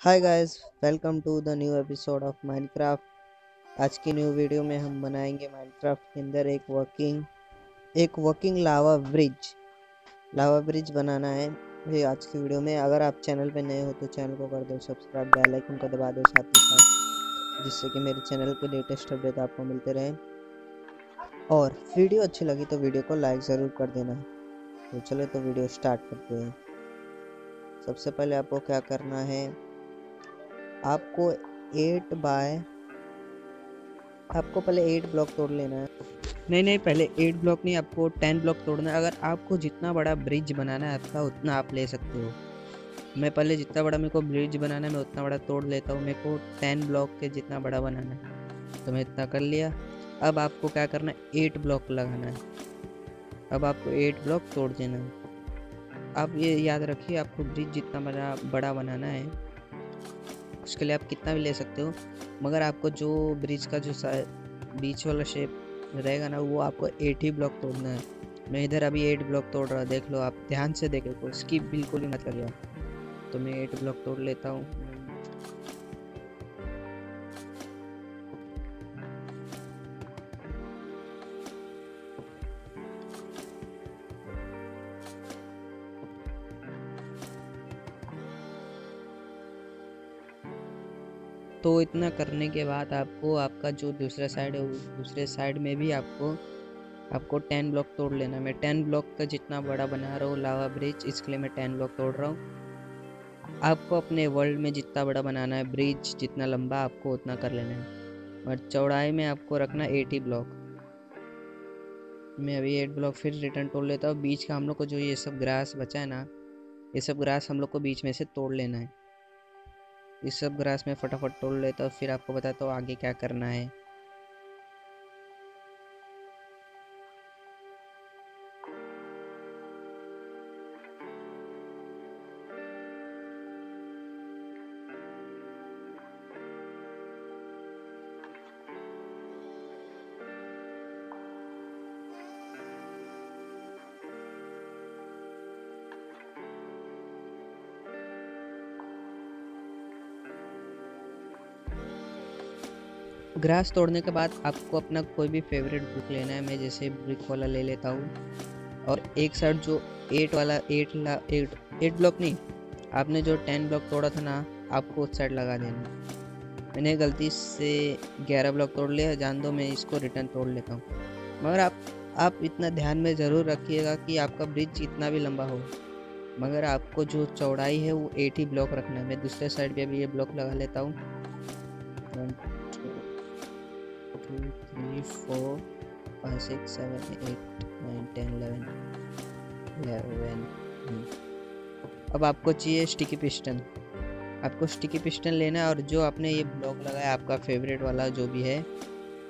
Hi guys welcome to the new episode of Minecraft आज की new video में हम बनाएँगे माइनक्राफ्ट के अंदर एक वर्किंग एक working lava bridge lava bridge बनाना है ये आज की वीडियो में। अगर आप चैनल पे नए हो तो चैनल को कर दो सब्सक्राइब बेल आइकन को दबा दो साथ ही साथ, जिससे कि मेरे चैनल के लेटेस्ट अपडेट आपको मिलते रहें। और वीडियो अच्छी लगी तो वीडियो को लाइक ज़रूर कर देना। तो चलो तो वीडियो स्टार्ट करते हैं। सबसे पहले आपको क्या करना है आपको एट बाय आपको पहले एट ब्लॉक तोड़ लेना है। नहीं नहीं, पहले एट ब्लॉक नहीं, आपको टेन ब्लॉक तोड़ना है। अगर आपको जितना बड़ा ब्रिज बनाना है आपका, उतना आप ले सकते हो। मैं पहले जितना बड़ा मेरे को ब्रिज बनाना है, मैं उतना बड़ा तोड़ लेता हूँ। मेरे को टेन ब्लॉक के जितना बड़ा बनाना है तो मैं इतना कर लिया। अब आपको क्या करना है? एट ब्लॉक लगाना है। अब आपको एट ब्लॉक तोड़ देना है। आप ये याद रखिए, आपको ब्रिज जितना बड़ा बड़ा बनाना है उसके लिए आप कितना भी ले सकते हो, मगर आपको जो ब्रिज का जो बीच वाला शेप रहेगा ना, वो आपको एट ही ब्लॉक तोड़ना है। मैं इधर अभी एट ब्लॉक तोड़ रहा, देख लो आप, ध्यान से देखो स्किप बिल्कुल ही मत करिए तो मैं एट ब्लॉक तोड़ लेता हूँ। तो इतना करने के बाद आपको आपका जो दूसरा साइड है, दूसरे साइड में भी आपको आपको टेन ब्लॉक तोड़ लेना मैं टेन ब्लॉक का जितना बड़ा बना रहा हूँ लावा ब्रिज इसके लिए मैं टेन ब्लॉक तोड़ रहा हूँ। आपको अपने वर्ल्ड में जितना बड़ा बनाना है ब्रिज जितना लंबा, आपको उतना कर लेना है। और चौड़ाई में आपको रखना एटी ब्लॉक मैं अभी एट ब्लॉक फिर रिटर्न तोड़ लेता हूँ। बीच का हम लोग को जो ये सब ग्रास बचा है ना, ये सब ग्रास हम लोग को बीच में से तोड़ लेना है। इस सब ग्रास में फटाफट तोड़ लेता हूँ, फिर आपको बताता हूँ आगे क्या करना है। ग्रास तोड़ने के बाद आपको अपना कोई भी फेवरेट बुक लेना है, मैं जैसे ब्रिक वाला ले लेता हूँ। और एक साइड जो एट वाला एट ला एट एट ब्लॉक नहीं, आपने जो टेन ब्लॉक तोड़ा था ना, आपको उस साइड लगा देना। मैंने गलती से ग्यारह ब्लॉक तोड़ लिया, जान दो, मैं इसको रिटर्न तोड़ लेता हूँ। मगर आप आप इतना ध्यान में ज़रूर रखिएगा कि आपका ब्रिज जितना भी लंबा हो। मगर आपको जो चौड़ाई है, वो एट ही ब्लॉक रखना है। मैं दूसरे साइड पे भी ये ब्लॉक लगा लेता हूँ। 3, 4, 5, 6, 7, 8, 9, 10, 11, 11 अब आपको चाहिए स्टिकी पिस्टन आपको स्टिकी पिस्टन लेना है और जो आपने ये ब्लॉक लगाया आपका फेवरेट वाला जो भी है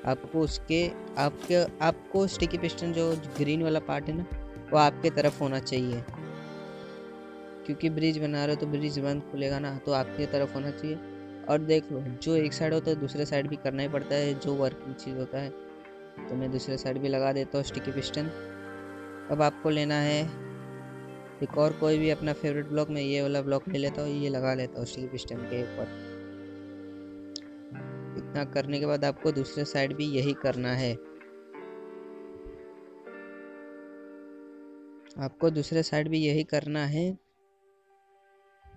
आपको उसके आपके आपको स्टिकी पिस्टन जो ग्रीन वाला पार्ट है ना वो आपके तरफ़ होना चाहिए। क्योंकि ब्रिज बना रहे हो तो ब्रिज बंद खुलेगा ना तो आपके तरफ़ होना चाहिए। और देख लो, जो एक साइड होता है, दूसरे साइड भी करना ही पड़ता है, जो वर्किंग चीज़ होता है। तो मैं दूसरे साइड भी लगा देता हूँ स्टिकी पिस्टन अब आपको लेना है एक और कोई भी अपना फेवरेट ब्लॉक में ये वाला ब्लॉक ले लेता हूँ, ये लगा लेता हूँ स्टिकी पिस्टन के ऊपर। इतना करने के बाद आपको दूसरे साइड भी यही करना है। आपको दूसरे साइड भी यही करना है।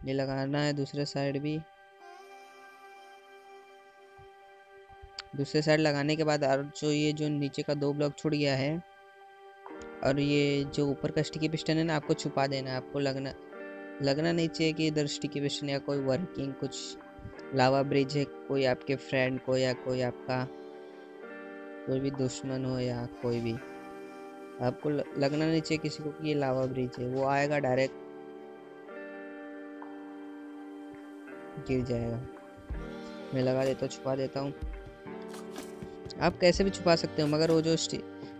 ये लगाना है दूसरे साइड भी। दूसरे साइड लगाने के बाद और जो ये जो नीचे का दो ब्लॉक छूट गया है, और ये जो ऊपर का स्टिकी पिस्टन है ना, आपको छुपा देना है, आपको लगना लगना नहीं चाहिए कि इधर स्टिकी पिस्टन या कोई वर्किंग कुछ लावा ब्रिज है, कोई आपके फ्रेंड को या कोई आपका कोई भी दुश्मन हो या कोई भी। आपको लगना नहीं चाहिए किसी को कि ये लावा ब्रिज है, वो आएगा डायरेक्ट गिर जाएगा। मैं लगा देता हूँ, छुपा देता हूँ। आप कैसे भी छुपा सकते हो, मगर वो जो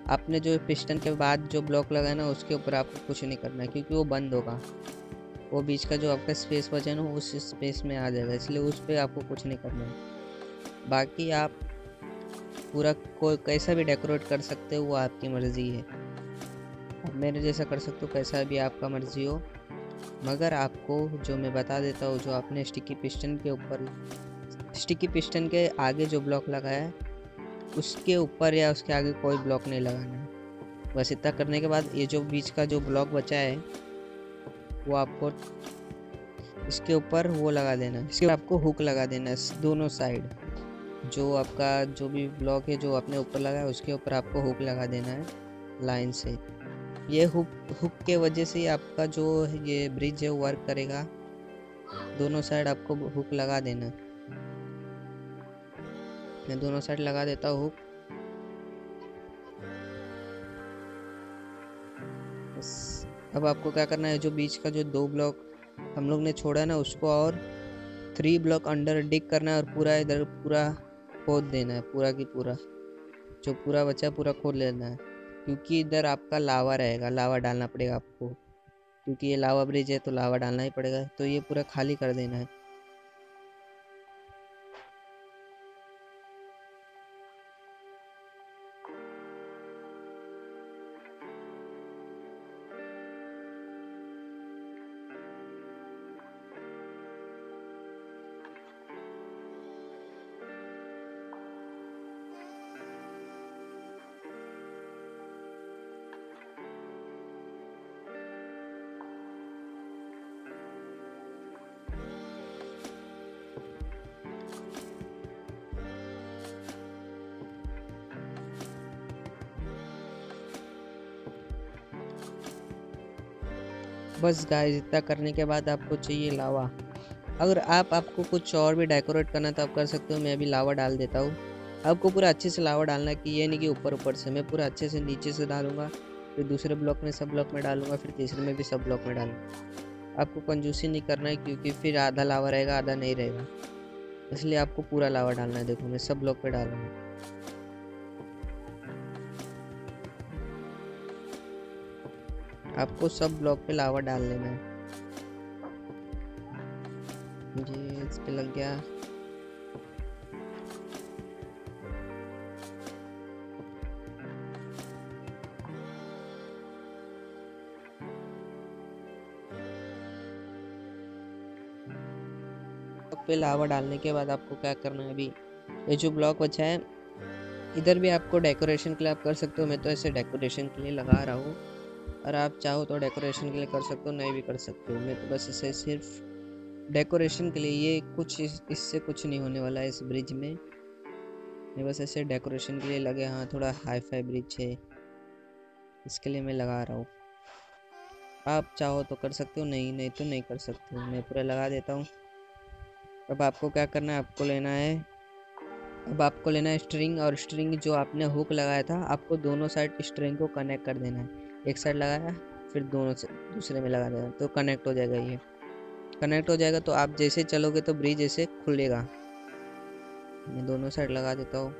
आपने जो पिस्टन के बाद जो ब्लॉक लगाया ना, उसके ऊपर आपको कुछ नहीं करना है, क्योंकि वो बंद होगा। वो बीच का जो आपका स्पेस बचा ना उस स्पेस में आ जाएगा, इसलिए उस पर आपको कुछ नहीं करना है। बाकी आप पूरा कोई कैसा भी डेकोरेट कर सकते हो, वो आपकी मर्ज़ी है। आप मेरे जैसा कर सकते हो, कैसा भी आपका मर्ज़ी हो, मगर आपको जो मैं बता देता हूँ, जो आपने स्टिकी पिस्टन के ऊपर, स्टिकी पिस्टन के आगे जो ब्लॉक लगाया है उसके ऊपर या उसके आगे कोई ब्लॉक नहीं लगाना। है बस इतना करने के बाद ये जो बीच का जो ब्लॉक बचा है, वो आपको इसके ऊपर वो लगा देना। है इसके आपको हुक लगा देना है दोनों साइड जो आपका जो भी ब्लॉक है, जो आपने ऊपर लगाया उसके ऊपर आपको हुक लगा देना है लाइन से। ये हुक हुक के वजह से आपका जो ये ब्रिज है वर्क करेगा। दोनों साइड आपको हुक लगा देना। मैं दोनों साइड लगा देता हूँ। अब आपको क्या करना है, जो बीच का जो दो ब्लॉक हम लोग ने छोड़ा है ना, उसको और थ्री ब्लॉक अंडर डिग करना है और पूरा इधर पूरा खोद देना है, पूरा की पूरा। जो पूरा बचा पूरा खोद लेना है। क्योंकि इधर आपका लावा रहेगा, लावा डालना पड़ेगा आपको। क्योंकि ये लावा ब्रिज है तो लावा डालना ही पड़ेगा। तो ये पूरा खाली कर देना है। बस गाइस इतना करने के बाद आपको चाहिए लावा। अगर आप, आपको कुछ और भी डेकोरेट करना तो आप कर सकते हो, मैं अभी लावा डाल देता हूँ। आपको पूरा अच्छे से लावा डालना कि ये नहीं कि ऊपर ऊपर से, मैं पूरा अच्छे से नीचे से डालूँगा, फिर दूसरे ब्लॉक में, सब ब्लॉक में डालूँगा, फिर तीसरे में भी सब ब्लॉक में डालूँगा। आपको कंजूसी नहीं करना है क्योंकि फिर आधा लावा रहेगा, आधा नहीं रहेगा। इसलिए आपको पूरा लावा डालना है, देखो मैं सब ब्लॉक पे डालूँगा आपको सब ब्लॉक पे लावा डाल लेना है। ये इस पे लग गया। पे लावा डालने के बाद आपको क्या करना है अभी? ये जो ब्लॉक बचा है, इधर भी आपको डेकोरेशन के लिए आप कर सकते हो। मैं तो ऐसे डेकोरेशन के लिए लगा रहा हूँ। और आप चाहो तो डेकोरेशन के लिए कर सकते हो नहीं भी कर सकते हो। मैं तो बस इसे सिर्फ़ डेकोरेशन के लिए ये कुछ इस, इससे कुछ नहीं होने वाला है इस ब्रिज में। मैं बस ऐसे डेकोरेशन के लिए लगे हाँ थोड़ा हाई फाई ब्रिज है। इसके लिए मैं लगा रहा हूँ। आप चाहो तो कर सकते हो नहीं नहीं तो नहीं कर सकते मैं पूरा लगा देता हूँ। अब आपको क्या करना है? आपको लेना है अब आपको लेना है स्ट्रिंग और स्ट्रिंग जो आपने हुक लगाया था आपको दोनों साइड स्ट्रिंग को कनेक्ट कर देना है। एक साइड लगाया, फिर दोनों से, दूसरे में लगा देना तो कनेक्ट हो जाएगा ये। कनेक्ट हो जाएगा तो आप जैसे चलोगे तो ब्रिज ऐसे खुलेगा। मैं दोनों साइड लगा देता हूँ।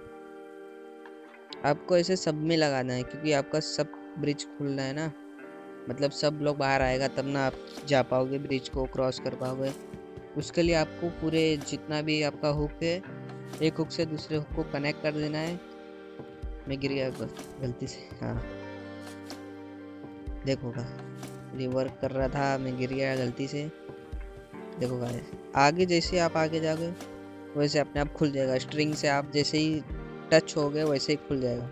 आपको ऐसे सब में लगाना है, क्योंकि आपका सब ब्रिज खुलना है ना। मतलब सब लोग बाहर आएगा तब ना आप जा पाओगे ब्रिज को क्रॉस कर पाओगे। उसके लिए आपको पूरे जितना भी आपका हुक है, एक हुक से दूसरे हुक को कनेक्ट कर देना है। मैं गिर गया गलती से हाँ। देखोगा रिवर्क कर रहा था, मैं गिर गया गलती से। देखो गाइस आगे जैसे आप आगे जाओगे, वैसे अपने आप खुल जाएगा। स्ट्रिंग से आप जैसे ही टच हो गए वैसे ही खुल जाएगा।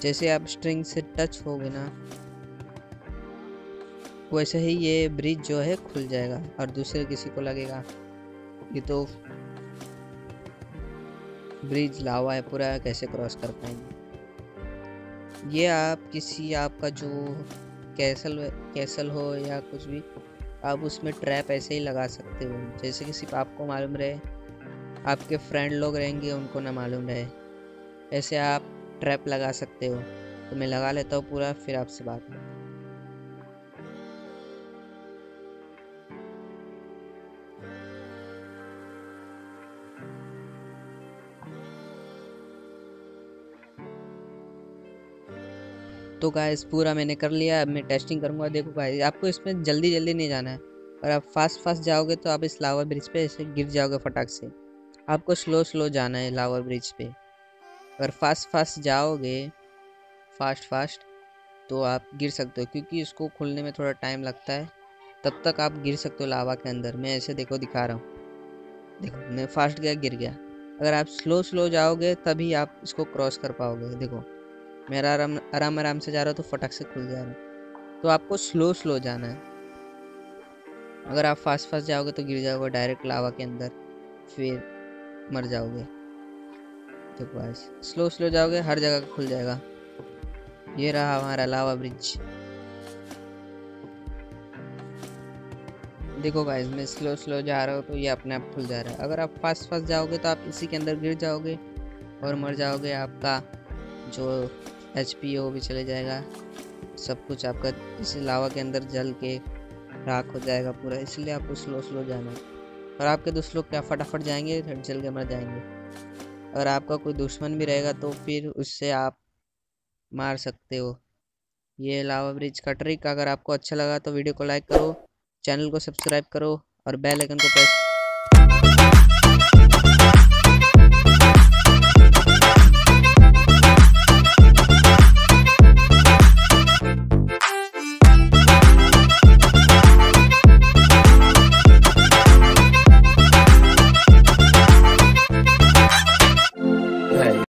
जैसे आप स्ट्रिंग से टच हो गए ना, वैसे ही ये ब्रिज जो है खुल जाएगा और दूसरे किसी को लगेगा। ये तो ब्रिज लावा है पूरा, कैसे क्रॉस कर पाएँगे? ये आप किसी आपका जो कैसल कैसल हो या कुछ भी, आप उसमें ट्रैप ऐसे ही लगा सकते हो। जैसे कि सिर्फ़ आपको मालूम रहे, आपके फ्रेंड लोग रहेंगे, उनको ना मालूम रहे। ऐसे आप ट्रैप लगा सकते हो। तो मैं लगा लेता हूँ पूरा, फिर आपसे बात करता तो गाइस पूरा मैंने कर लिया, अब मैं टेस्टिंग करूँगा। देखो गाइस आपको इसमें जल्दी जल्दी नहीं जाना है। और आप फास्ट फास्ट जाओगे तो आप इस लावर ब्रिज पे ऐसे गिर जाओगे फटाक से। आपको स्लो स्लो जाना है लावर ब्रिज पे। अगर फास्ट फास्ट जाओगे फास्ट फास्ट तो आप गिर सकते हो। क्योंकि इसको खुलने में थोड़ा टाइम लगता है। तब तक आप गिर सकते हो लावा के अंदर। मैं ऐसे देखो दिखा रहा हूँ। देखो, मैं फास्ट गया, गिर गया। अगर आप स्लो स्लो जाओगे, तभी आप इसको क्रॉस कर पाओगे। देखो मेरा आराम आराम आराम से जा रहा हूँ तो फटक से खुल जा रहा तो आपको स्लो स्लो जाना है। अगर आप फास्ट फास्ट जाओगे तो गिर जाओगे डायरेक्ट लावा के अंदर, फिर मर जाओगे। तो बस, स्लो स्लो जाओगे, हर जगह खुल जाएगा। ये रहा हमारा लावा ब्रिज। देखो गाइस मैं स्लो स्लो जा रहा हूँ तो ये अपने आप खुल जा रहा है। अगर आप फास्ट फास्ट जाओगे तो आप इसी के अंदर गिर जाओगे और मर जाओगे आपका। जो एच पी वो भी चले जाएगा, सब कुछ आपका इसी लावा के अंदर जल के राख हो जाएगा पूरा, इसलिए आपको स्लो स्लो जाना है। और आपके दोस्त लोग क्या फटाफट जाएँगे जल के मर जाएँगे? अगर आपका कोई दुश्मन भी रहेगा तो फिर उससे आप मार सकते हो। ये लावा ब्रिज का ट्रिक अगर आपको अच्छा लगा तो वीडियो को लाइक करो चैनल को सब्सक्राइब करो और बेल आइकन को प्रेस